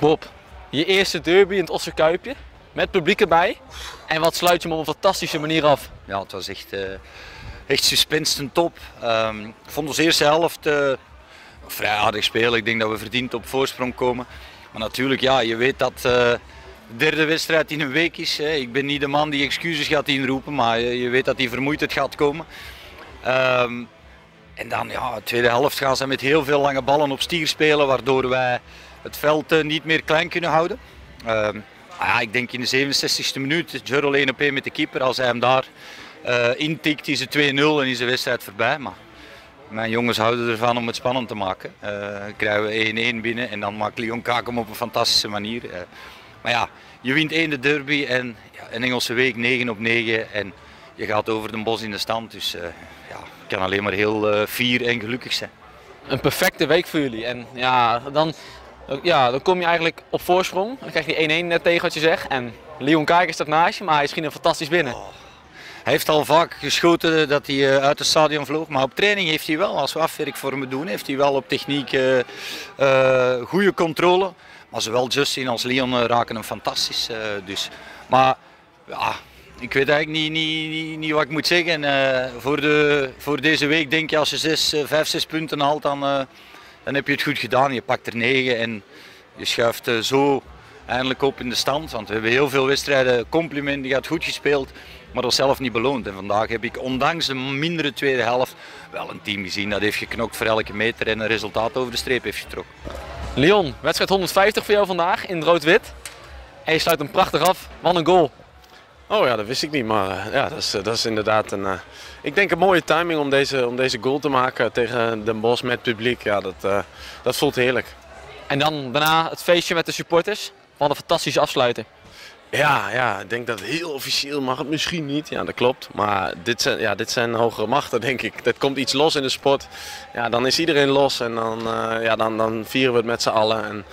Bob, je eerste derby in het Osserkuipje, met publiek erbij. En wat sluit je hem op een fantastische manier af? Ja, het was echt, uh, echt suspense top. Um, ik vond onze eerste helft uh, vrij aardig spelen. Ik denk dat we verdiend op voorsprong komen. Maar natuurlijk, ja, je weet dat uh, de derde wedstrijd in een week is. Hè. Ik ben niet de man die excuses gaat inroepen, maar je, weet dat die vermoeidheid gaat komen. Um, en dan, ja, de tweede helft gaan ze met heel veel lange ballen op stier spelen, waardoor wij het uh, niet meer klein kunnen houden. Uh, ja, ik denk in de 67e minuut, Jurl 1 op 1 met de keeper. Als hij hem daar uh, intikt, is het 2-0 en is de wedstrijd voorbij. Maar mijn jongens houden ervan om het spannend te maken. Uh, krijgen we 1-1 binnen en dan maakt Leon Kaak hem op een fantastische manier. Maar ja, je wint 1 de derby en ja, een Engelse week 9 op 9 en je gaat over de bos in de stand. Dus ja, ik kan alleen maar heel fier en gelukkig zijn. Een perfecte week voor jullie. En ja, dan, ja, dan kom je eigenlijk op voorsprong. Dan krijg je 1-1 net tegen wat je zegt. En Leon Kaak staat naast je, maar hij schiet er fantastisch binnen. Oh. Hij heeft al vaak geschoten dat hij uit het stadion vloog. Maar op training heeft hij wel, als we afwerkvormen doen, heeft hij wel op techniek uh, goede controle. Maar zowel Justin als Leon raken hem fantastisch. Dus. Maar ja, ik weet eigenlijk niet, niet, niet, niet wat ik moet zeggen. voor, de, voor deze week denk je als je zes, vijf, zes punten haalt, dan, dan heb je het goed gedaan. Je pakt er negen en je schuift zo eindelijk op in de stand. Want we hebben heel veel wedstrijden, compliment, die gaat goed gespeeld maar dat zelf niet beloond. En vandaag heb ik, ondanks een mindere tweede helft, wel een team gezien dat heeft geknokt voor elke meter en een resultaat over de streep heeft getrokken. Leon, wedstrijd 150 voor jou vandaag in rood-wit. En je sluit hem prachtig af. Wat een goal. Oh ja, dat wist ik niet, maar ja, dat is, dat is inderdaad een, uh, ik denk een mooie timing om deze, om deze goal te maken tegen Den Bosch met publiek. Ja, dat, dat voelt heerlijk. En dan daarna het feestje met de supporters. Wat een fantastische afsluiter. Ja, ja, ik denk dat heel officieel mag het misschien niet. Ja, dat klopt. Maar dit zijn, ja, dit zijn hogere machten, denk ik. Dat komt iets los in de sport. Ja, dan is iedereen los en dan, uh, ja, dan, dan vieren we het met z'n allen. En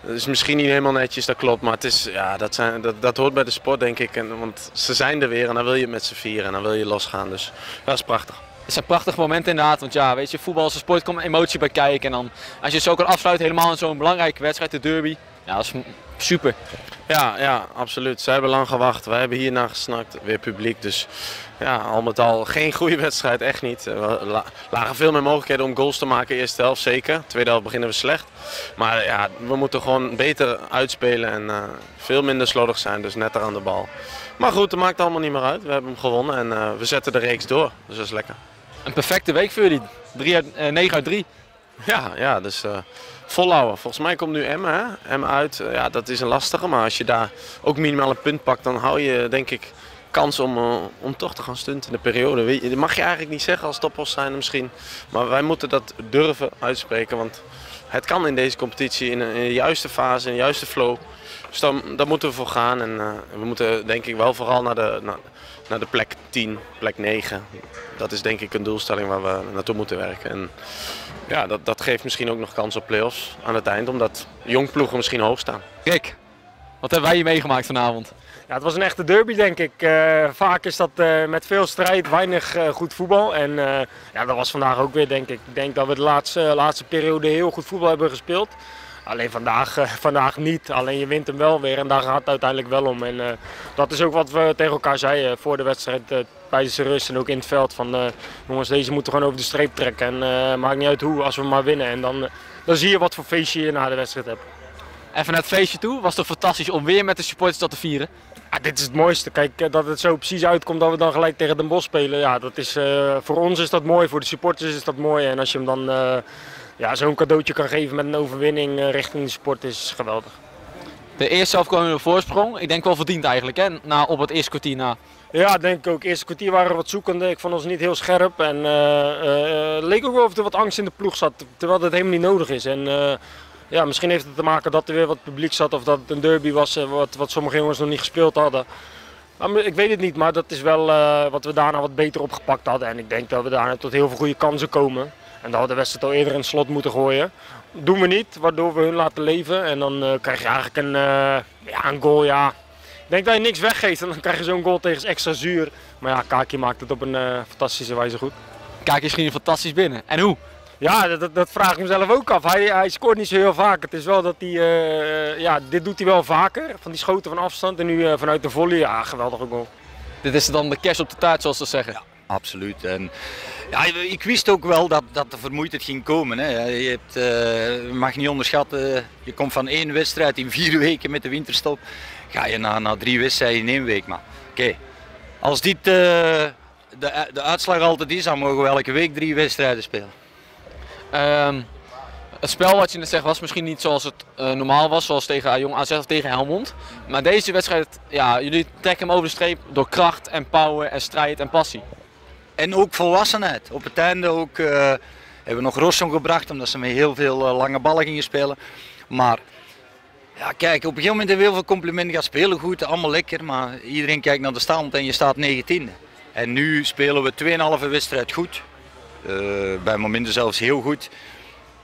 dat is misschien niet helemaal netjes, dat klopt. Maar het is, ja, dat, zijn, dat, dat hoort bij de sport, denk ik. En, want ze zijn er weer en dan wil je met z'n vieren en dan wil je losgaan. Dus dat is prachtig. Het zijn prachtige momenten inderdaad, want ja, weet je, voetbal is een sport, komt emotie bij kijken. En dan, als je zo kan afsluiten, helemaal in zo'n belangrijke wedstrijd, de derby, ja, dat is super. Ja, ja, absoluut. Zij hebben lang gewacht. Wij hebben hierna gesnakt. Weer publiek. Dus ja, al met al geen goede wedstrijd. Echt niet. We lagen veel meer mogelijkheden om goals te maken. Eerste helft zeker. Tweede helft beginnen we slecht. Maar ja, we moeten gewoon beter uitspelen. En uh, veel minder slordig zijn. Dus netter aan de bal. Maar goed, dat maakt allemaal niet meer uit. We hebben hem gewonnen. En uh, we zetten de reeks door. Dus dat is lekker. Een perfecte week voor jullie. 3 uit, uh, 9 uit 3. Ja, ja dus uh, volhouden. Volgens mij komt nu Emma, hè? Uit. Uh, ja, dat is een lastige. Maar als je daar ook minimaal een punt pakt, dan hou je denk ik kans om, uh, om toch te gaan stunten in de periode. Weet je, dat mag je eigenlijk niet zeggen als toppos zijn misschien. Maar wij moeten dat durven uitspreken. Want het kan in deze competitie in, in de juiste fase, in de juiste flow. Dus dan, daar moeten we voor gaan. En we moeten denk ik wel vooral naar de, naar, naar de plek 10, plek 9. Dat is denk ik een doelstelling waar we naartoe moeten werken. En ja, dat, dat geeft misschien ook nog kans op play-offs aan het eind, omdat jongploegen misschien hoog staan. Rick, wat hebben wij hier meegemaakt vanavond? Ja, het was een echte derby denk ik. Uh, vaak is dat uh, met veel strijd, weinig uh, goed voetbal. En ja, dat was vandaag ook weer denk ik. Ik denk dat we de laatste, laatste periode heel goed voetbal hebben gespeeld. Alleen vandaag, vandaag niet. Alleen je wint hem wel weer en daar gaat het uiteindelijk wel om. En dat is ook wat we tegen elkaar zeiden voor de wedstrijd tijdens de rust en ook in het veld. Van jongens, deze moeten gewoon over de streep trekken. En maakt niet uit hoe, als we maar winnen. En dan, dan zie je wat voor feestje je na de wedstrijd hebt. Even naar het feestje toe. Was het fantastisch om weer met de supporters dat te vieren? Ja, dit is het mooiste. Kijk, dat het zo precies uitkomt dat we dan gelijk tegen Den Bosch spelen. Ja, dat is, voor ons is dat mooi, voor de supporters is dat mooi. En als je hem dan ja, zo'n cadeautje kan geven met een overwinning richting de sport is geweldig. De eerste helft kwam in de voorsprong. Ik denk wel verdiend eigenlijk, hè? Na, op het eerste kwartier na. Ja, denk ik ook. Eerste kwartier waren we wat zoekende. Ik vond ons niet heel scherp. En uh, uh, leek ook wel of er wat angst in de ploeg zat, terwijl dat helemaal niet nodig is. En uh, ja, misschien heeft het te maken dat er weer wat publiek zat of dat het een derby was wat, wat sommige jongens nog niet gespeeld hadden. Ik weet het niet, maar dat is wel wat we daarna wat beter opgepakt hadden. En ik denk dat we daarna tot heel veel goede kansen komen. En dat we de wedstrijd al eerder in slot moeten gooien. Doen we niet, waardoor we hun laten leven. En dan krijg je eigenlijk een, ja, een goal, ja, denk dat je niks weggeeft en dan krijg je zo'n goal tegen extra zuur. Maar ja, Kaki maakt het op een uh, fantastische wijze goed. Kaki schiet fantastisch binnen. En hoe? Ja, dat, dat, vraag ik mezelf ook af. Hij, hij scoort niet zo heel vaak. Het is wel dat hij, eh, ja, dit doet hij wel vaker. Van die schoten van afstand en nu eh, vanuit de volley. Ja, geweldige goal. Dit is dan de kerst op de taart, zoals ze zeggen. Absoluut. En, ja, ik wist ook wel dat, dat de vermoeidheid ging komen. Hè. Je, hebt, eh, mag niet onderschatten, je komt van één wedstrijd in vier weken met de winterstop. Ga je naar, naar drie wedstrijden in één week. Maar oké, als dit eh, de, de uitslag altijd is, dan mogen we elke week drie wedstrijden spelen. Ehm, het spel wat je net zegt was misschien niet zoals het eh, normaal was, zoals tegen Jong AZ of tegen Helmond. Maar deze wedstrijd, ja, jullie trekken hem over de streep door kracht en power en strijd en passie. En ook volwassenheid. Op het einde ook, eh, hebben we nog Rosson gebracht, omdat ze met heel veel eh, lange ballen gingen spelen. Maar ja, kijk, op een gegeven moment hebben we heel veel complimenten gaan spelen goed, allemaal lekker. Maar iedereen kijkt naar de stand en je staat 19e. En nu spelen we 2,5 wedstrijd goed. Uh, bij momenten zelfs heel goed.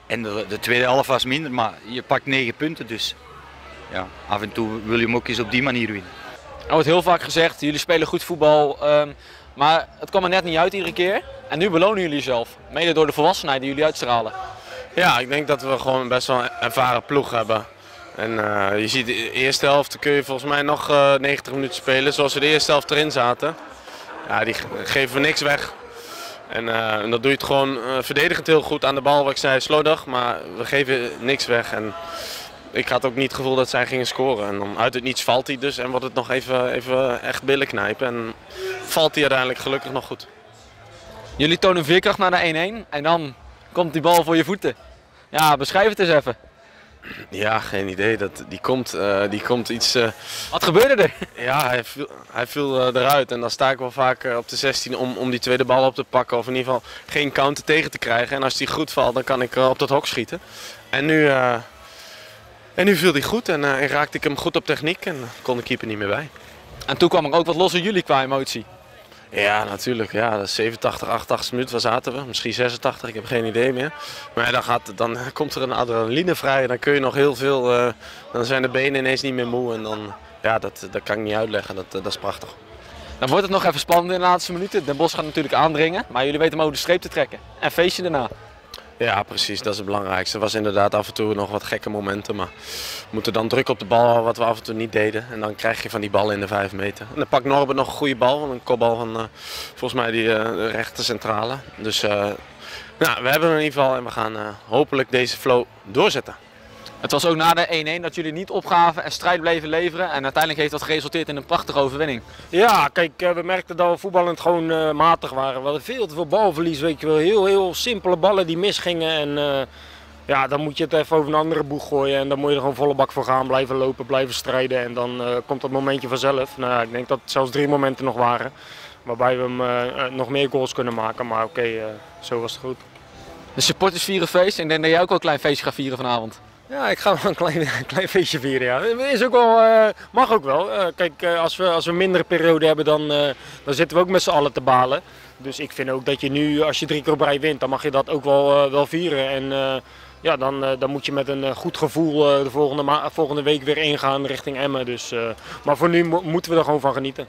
En de, de, tweede helft was minder, maar je pakt 9 punten. Dus ja, af en toe wil je hem ook eens op die manier winnen. Er wordt heel vaak gezegd, jullie spelen goed voetbal. Um, maar het kwam er net niet uit iedere keer. En nu belonen jullie jezelf. Mede door de volwassenheid die jullie uitstralen. Ja, ik denk dat we gewoon best wel een ervaren ploeg hebben. En uh, je ziet de eerste helft kun je volgens mij nog uh, 90 minuten spelen zoals we de eerste helft erin zaten. Ja, die geven we niks weg. En, uh, en dat doe je het gewoon verdedigend heel goed aan de bal, wat ik zei, slordig. Maar we geven niks weg. En ik had ook niet het gevoel dat zij gingen scoren. En dan uit het niets valt hij dus en wordt het nog even, even echt billen knijpen. En valt hij uiteindelijk gelukkig nog goed. Jullie tonen veerkracht naar de 1-1 en dan komt die bal voor je voeten. Ja, beschrijf het eens even. Ja, geen idee. Dat, die, komt, uh, die komt iets... Uh... Wat gebeurde er? Ja, hij viel, hij viel uh, eruit. En dan sta ik wel vaak op de 16 om, om die tweede bal op te pakken. Of in ieder geval geen counter tegen te krijgen. En als die goed valt, dan kan ik op dat hok schieten. En nu en nu viel hij goed en, uh, en, raakte ik hem goed op techniek en kon de keeper niet meer bij. En toen kwam er ook wat los in jullie qua emotie. Ja, natuurlijk. Ja, 87, 88 minuten waar zaten we. Misschien 86, ik heb geen idee meer. Maar dan, gaat, dan komt er een adrenaline vrij en dan kun je nog heel veel... Uh, dan zijn de benen ineens niet meer moe en dan... Ja, dat, dat kan ik niet uitleggen. Dat, dat is prachtig. Dan wordt het nog even spannend in de laatste minuten. Den Bos gaat natuurlijk aandringen, maar jullie weten hem over de streep te trekken. En feestje daarna. Ja, precies. Dat is het belangrijkste. Er was inderdaad af en toe nog wat gekke momenten. Maar we moeten dan druk op de bal, wat we af en toe niet deden. En dan krijg je van die bal in de vijf meter. En dan pakt Norbert nog een goede bal. Een kopbal van uh, volgens mij die uh, rechter centrale. Dus uh, nou, we hebben hem in ieder geval en we gaan hopelijk deze flow doorzetten. Het was ook na de 1-1 dat jullie niet opgaven en strijd bleven leveren. En uiteindelijk heeft dat geresulteerd in een prachtige overwinning. Ja, kijk, we merkten dat we voetballend gewoon uh, matig waren. We hadden veel te veel balverlies, weet je wel. Heel, heel simpele ballen die misgingen. En uh, ja, dan moet je het even over een andere boeg gooien. En dan moet je er gewoon volle bak voor gaan, blijven lopen, blijven strijden. En dan uh, komt dat momentje vanzelf. Nou ja, ik denk dat het zelfs drie momenten nog waren. Waarbij we hem nog meer goals kunnen maken. Maar oké, okay, zo was het goed. De supporters vieren feest. Ik denk dat jij ook wel een klein feestje gaat vieren vanavond. Ja, ik ga wel een klein, klein feestje vieren. Ja. Is ook wel, uh, mag ook wel. Uh, kijk, uh, als, we, als we mindere periode hebben, dan, dan zitten we ook met z'n allen te balen. Dus ik vind ook dat je nu, als je drie keer op rij wint, dan mag je dat ook wel, wel vieren. En ja, dan, dan moet je met een goed gevoel de volgende, volgende week weer ingaan richting Emmen. Dus, maar voor nu mo moeten we er gewoon van genieten.